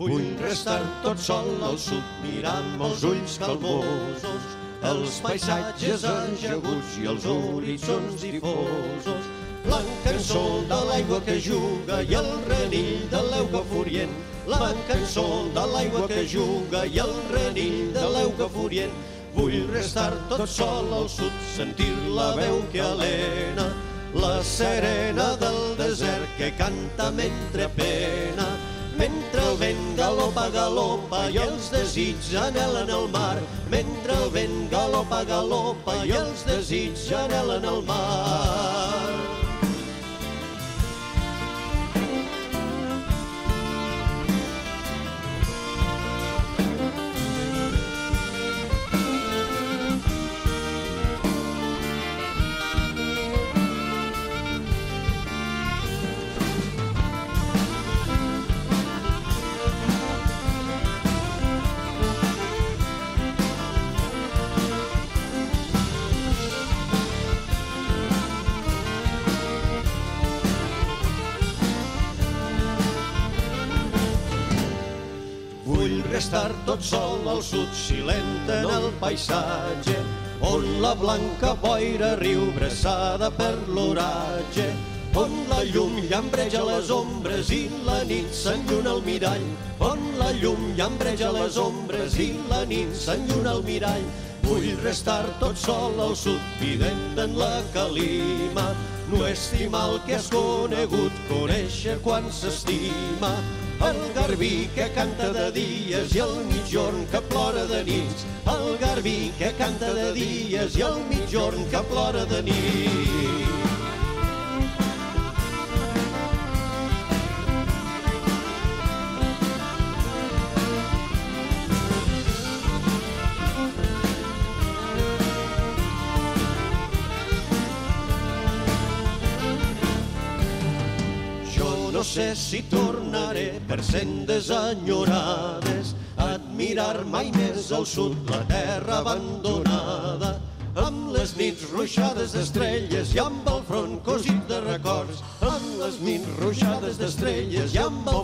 Vull restar tot sol al sud, mirar amb els ulls calmosos, els paisatges engeguts i els horitzons difosos. Blanca cançó de l'aigua que juga i el renill de l'euga furient. La cançó de l'aigua que juga i el renill de l'euga furient. Vull restar tot sol al sud, sentir la veu que alena, la serena del desert que canta mentre pena mentre el vent galopa, galopa i els desits anhelen el mar, mentre el vent galopa, galopa i els desits anhelen el mar. Vull restar tot sol al sud, silent en el paisatge, on la blanca boira riu bressada per l'oratge, on la llum llambreja les ombres i la nit s'enlluna al mirall, on la llum llambreja les ombres i la nit s'enlluna al mirall. Vull restar tot sol al sud, vident en la calima, no estimar el que has conegut, conèixer quan s'estima, el garbí que canta de dies i el mitjorn que plora de nits. El garbí que canta de dies i el mitjorn que plora de nits. No sé si tornaré per sendes enyorades a admirar mai més al sud la terra abandonada amb les nits ruixades d'estrelles i amb el front cosit de records amb les nits ruixades d'estrelles i amb el